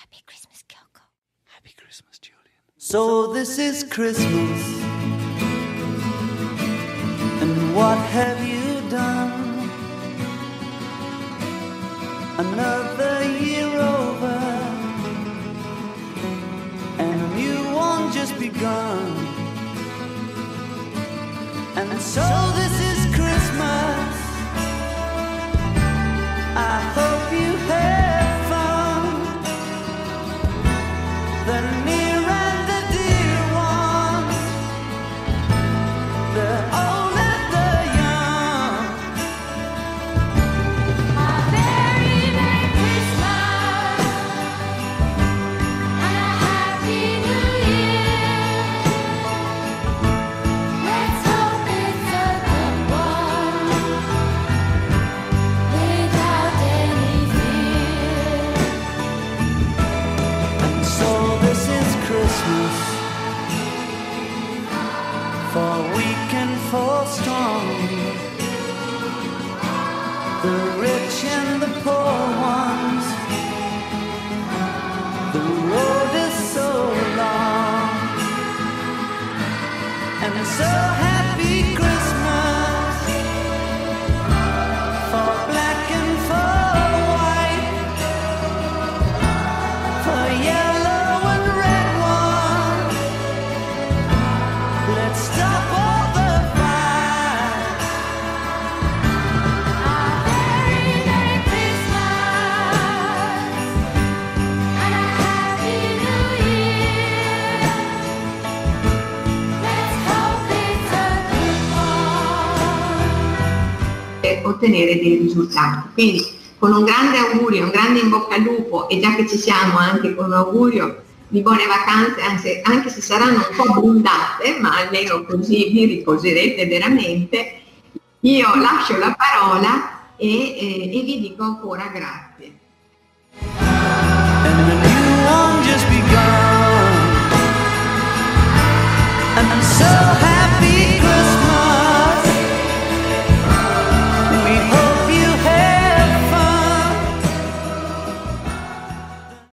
Happy Christmas, Kyoko. Happy Christmas, Julian. So this is Christmas. And what have you done? Another year over. And a new one just begun. And so for weak and for strong. The rich and the poor ones. The road is so long. And so e ottenere dei risultati. Quindi con un grande augurio, un grande in bocca al lupo e già che ci siamo anche con un augurio di buone vacanze, anzi, anche se saranno un po' abbondate, ma almeno così vi riposerete veramente, io lascio la parola e, eh, e vi dico ancora grazie.